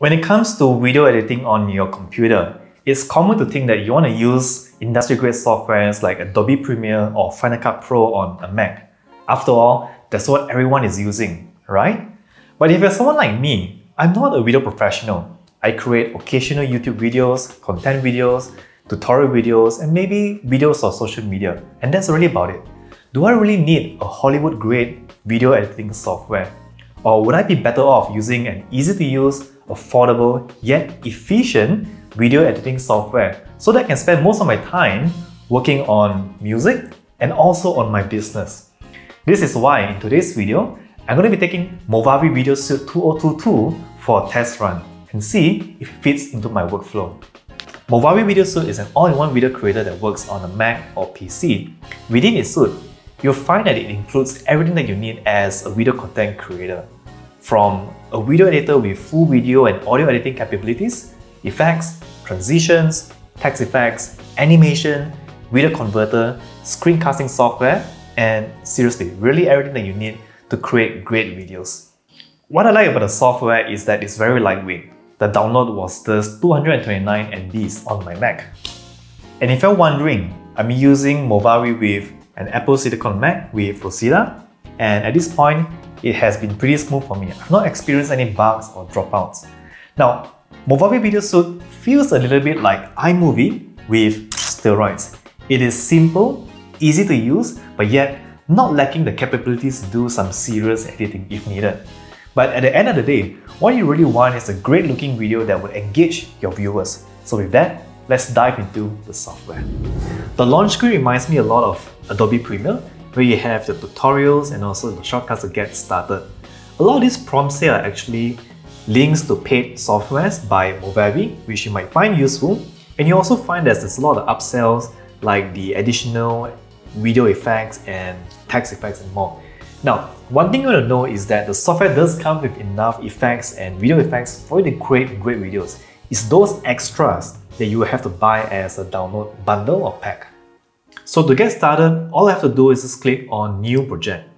When it comes to video editing on your computer, it's common to think that you want to use industry-grade softwares like Adobe Premiere or Final Cut Pro on a Mac. After all, that's what everyone is using, right? But if you're someone like me, I'm not a video professional. I create occasional YouTube videos, content videos, tutorial videos, and maybe videos on social media. And that's really about it. Do I really need a Hollywood-grade video editing software? Or would I be better off using an easy-to-use affordable yet efficient video editing software so that I can spend most of my time working on music and also on my business. This is why in today's video, I'm going to be taking Movavi Video Suite 2022 for a test run and see if it fits into my workflow. Movavi Video Suite is an all-in-one video creator that works on a Mac or PC. Within its suite, you'll find that it includes everything that you need as a video content creator from a video editor with full video and audio editing capabilities, effects, transitions, text effects, animation, video converter, screencasting software, and seriously, really everything that you need to create great videos. What I like about the software is that it's very lightweight. The download was just 229 MBs on my Mac. And if you're wondering, I'm using Movavi with an Apple Silicon Mac with Rosetta, and at this point, it has been pretty smooth for me. I've not experienced any bugs or dropouts. Now, Movavi Video Suite feels a little bit like iMovie with steroids. It is simple, easy to use, but yet not lacking the capabilities to do some serious editing if needed. But at the end of the day, what you really want is a great looking video that will engage your viewers. So with that, let's dive into the software. The launch screen reminds me a lot of Adobe Premiere where you have the tutorials and also the shortcuts to get started. A lot of these prompts here are actually links to paid softwares by Movavi, which you might find useful. And you also find that there's a lot of upsells like the additional video effects and text effects and more. Now, one thing you want to know is that the software does come with enough effects and video effects for you to create great videos. It's those extras that you have to buy as a download bundle or pack. So to get started, all I have to do is just click on New Project.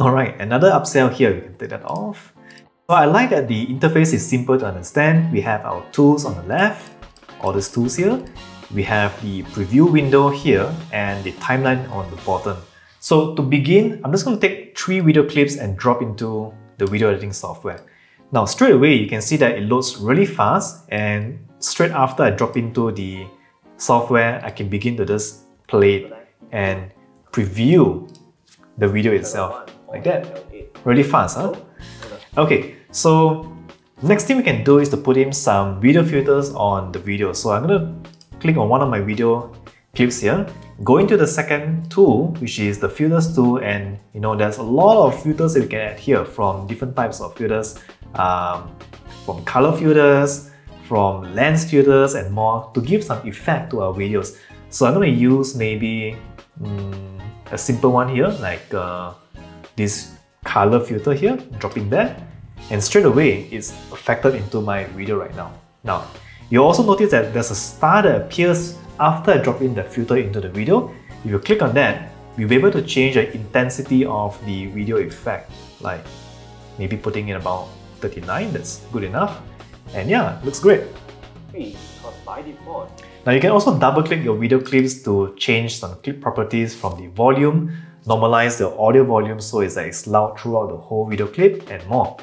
Alright, another upsell here, we can take that off. So I like that the interface is simple to understand. We have our tools on the left, all these tools here. We have the preview window here and the timeline on the bottom. So to begin, I'm just going to take three video clips and drop into the video editing software. Now straight away, you can see that it loads really fast and straight after I drop into the software, I can begin to just play and preview the video itself like that. Really fast, huh? Okay, so next thing we can do is to put in some video filters on the video. So I'm gonna click on one of my video clips here, go into the second tool, which is the filters tool, and you know there's a lot of filters that we can add here from different types of filters, um, from color filters, from lens filters and more to give some effect to our videos. So I'm going to use maybe um, a simple one here, like uh, this color filter here, drop in there, and straight away it's affected into my video right now. Now, you'll also notice that there's a star that appears after I drop in the filter into the video. If you click on that, you'll be able to change the intensity of the video effect, like maybe putting in about 39, that's good enough. And yeah, looks great. Because by default, now you can also double click your video clips to change some clip properties from the volume, normalize the audio volume so it's like it's loud throughout the whole video clip and more.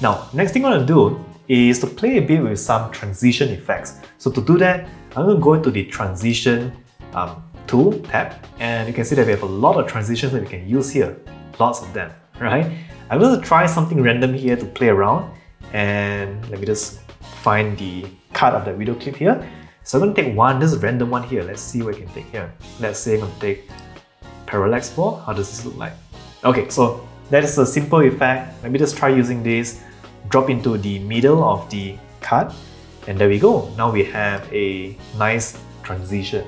Now, next thing I want to do is to play a bit with some transition effects. So to do that, I'm going to go into the transition um, tool tab and you can see that we have a lot of transitions that we can use here. Lots of them, right? I'm going to try something random here to play around and let me just find the cut of the video clip here. So I'm to take one, this is a random one here. Let's see what I can take here. Let's say I'm to take parallax 4. How does this look like? Okay, so that is a simple effect. Let me just try using this. Drop into the middle of the cut. And there we go. Now we have a nice transition.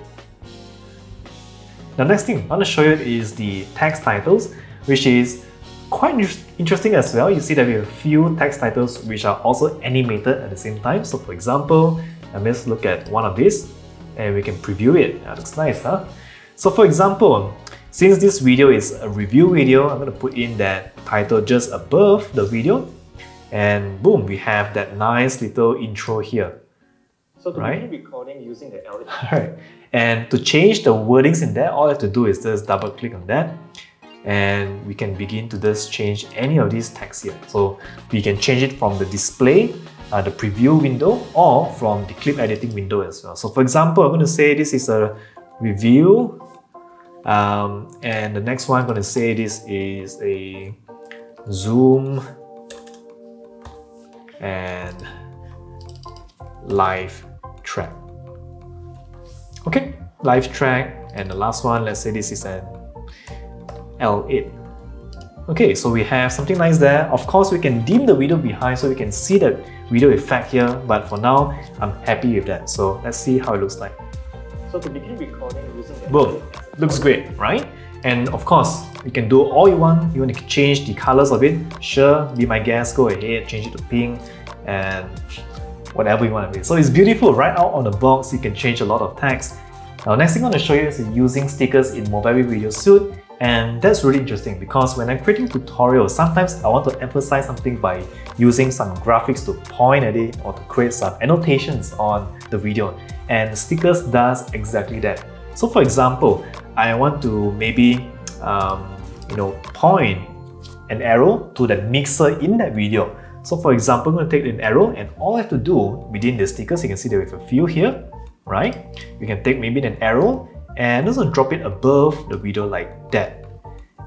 The next thing I want to show you is the text titles, which is quite interesting as well. You see that we have a few text titles which are also animated at the same time. So for example, and let's look at one of these and we can preview it. That looks nice, huh? So for example, since this video is a review video, I'm going to put in that title just above the video. And boom, we have that nice little intro here. So to Right. begin recording using the LED, Alright. And to change the wordings in there, all I have to do is just double click on that and we can begin to just change any of these text here. So we can change it from the display, uh, the preview window, or from the clip editing window as well. So for example, I'm going to say this is a review, um, and the next one I'm going to say this is a Zoom and live track. Okay, LiveTrak, and the last one, let's say this is an L8. Okay, so we have something nice there. Of course, we can dim the video behind so we can see the video effect here, but for now, I'm happy with that. So let's see how it looks like. so to begin recording using the Boom, looks great, right? And of course, you can do all you want. You want to change the colors of it? Sure, be my guest, go ahead, change it to pink and whatever you want to be. So it's beautiful, right out on the box, you can change a lot of text. Now, next thing I want to show you is using stickers in Movavi Video Suite. And that's really interesting because when I'm creating tutorials, sometimes I want to emphasize something by using some graphics to point at it or to create some annotations on the video. And stickers does exactly that. So for example, I want to maybe um, you know point an arrow to the mixer in that video. So for example, I'm going to take an arrow and all I have to do within the stickers, you can see there with a few here, right? You can take maybe an arrow and also drop it above the video like that.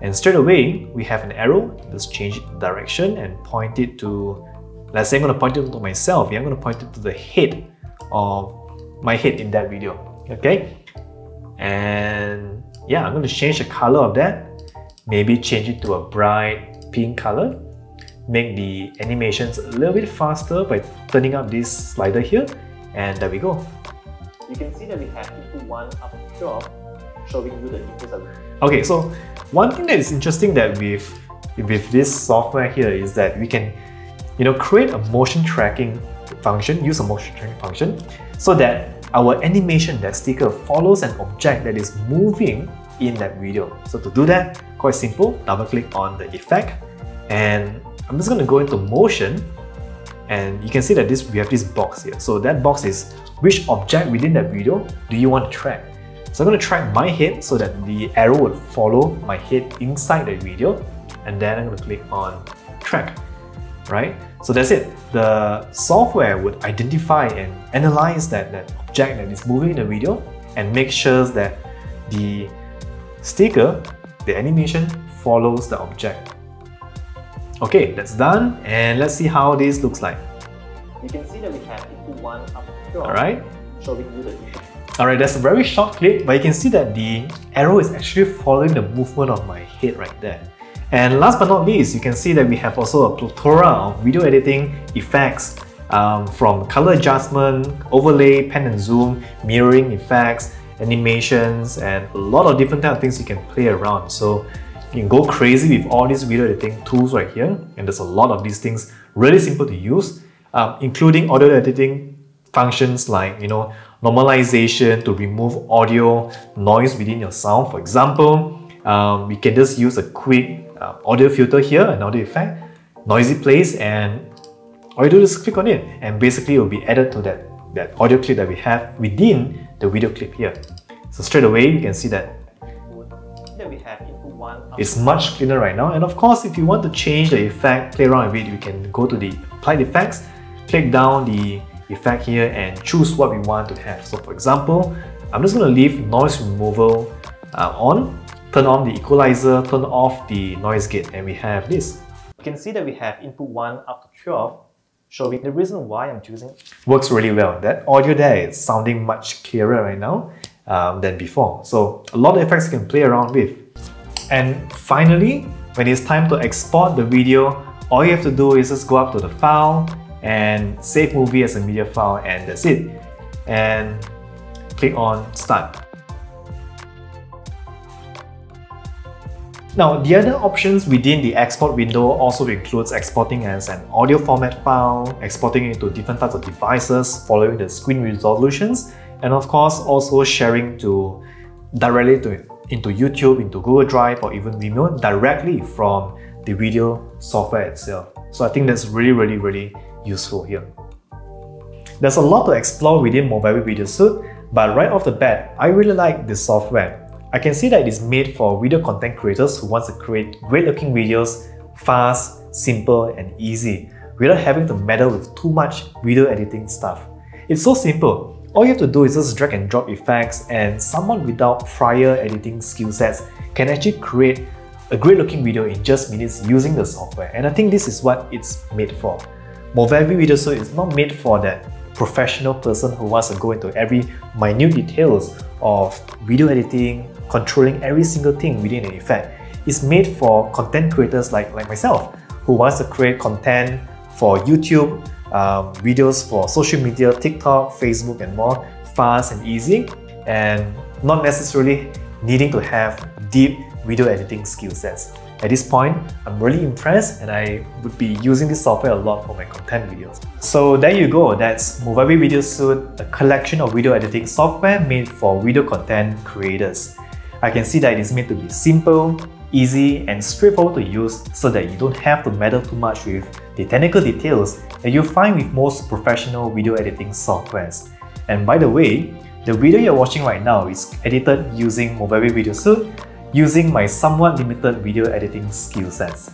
And straight away, we have an arrow, Let's change direction and point it to, let's say I'm to point it to myself, yeah, I'm to point it to the head of my head in that video, okay? And yeah, I'm to change the color of that, maybe change it to a bright pink color, make the animations a little bit faster by turning up this slider here, and there we go. You can see that we have input 1 up to 12 showing you the inputs of Okay, so one thing that is interesting that with with this software here is that we can, you know, create a motion tracking function, use a motion tracking function, so that our animation, that sticker, follows an object that is moving in that video. So to do that, quite simple, double click on the effect, and I'm just gonna go into motion, and you can see that this we have this box here. So that box is which object within that video do you want to track? So I'm going to track my head so that the arrow would follow my head inside the video and then I'm going to click on track, right? So that's it. The software would identify and analyze that, that object that is moving in the video and make sure that the sticker, the animation follows the object. Okay, that's done and let's see how this looks like. You can see that we have input 1 up 12 Alright, showing you the input. Alright, that's a very short clip, but you can see that the arrow is actually following the movement of my head right there. And last but not least, you can see that we have also a plethora of video editing effects um, from color adjustment, overlay, pan and zoom, mirroring effects, animations, and a lot of different type of things you can play around. So you can go crazy with all these video editing tools right here, and there's a lot of these things really simple to use, um, including audio editing functions like you know normalization to remove audio noise within your sound. For example, um, we can just use a quick uh, audio filter here, an audio effect, noisy place, and all you do is click on it, and basically it will be added to that that audio clip that we have within the video clip here. So straight away you can see that That it's much cleaner right now. And of course, if you want to change the effect, play around with it, you can go to the applied effects, click down the effect here and choose what we want to have. So for example, I'm just going to leave noise removal uh, on, turn on the equalizer, turn off the noise gate, and we have this. You can see that we have input 1 up to 12 showing the reason why I'm choosing Works really well. That audio there is sounding much clearer right now um, than before. So a lot of effects you can play around with. And finally, when it's time to export the video, all you have to do is just go up to the file and save movie as a media file and that's it. And click on start. Now, the other options within the export window also includes exporting as an audio format file, exporting it to different types of devices following the screen resolutions, and of course also sharing to directly to, into YouTube, into Google Drive or even Vimeo directly from the video software itself. So I think that's really, really, really useful here. There's a lot to explore within Movavi Video Suite, but right off the bat, I really like this software. I can see that it is made for video content creators who want to create great looking videos fast, simple, and easy without having to meddle with too much video editing stuff. It's so simple. All you have to do is just drag and drop effects and someone without prior editing skill sets can actually create a great looking video in just minutes using the software. And I think this is what it's made for. Movavi Video Suite is not made for that professional person who wants to go into every minute details of video editing, controlling every single thing within an effect. It's made for content creators like, like myself who wants to create content for YouTube, um, videos for social media, TikTok, Facebook and more, fast and easy and not necessarily needing to have deep video editing skill sets. At this point, I'm really impressed and I would be using this software a lot for my content videos. So there you go, that's Movavi Video Suite, a collection of video editing software made for video content creators. I can see that it is made to be simple, easy and straightforward to use so that you don't have to meddle too much with the technical details that you'll find with most professional video editing softwares. And by the way, the video you're watching right now is edited using Movavi Video Suite using my somewhat limited video editing skill sets.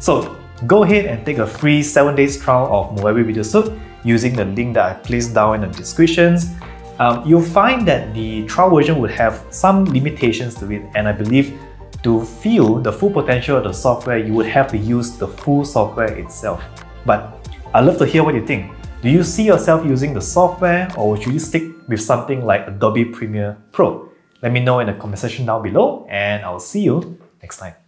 So go ahead and take a free 7 days trial of Movavi Video Suite using the link that I placed down in the descriptions. Um, you'll find that the trial version would have some limitations to it and I believe to feel the full potential of the software, you would have to use the full software itself. But I'd love to hear what you think. Do you see yourself using the software or should you stick with something like Adobe Premiere Pro? Let me know in the comment section down below and I'll see you next time.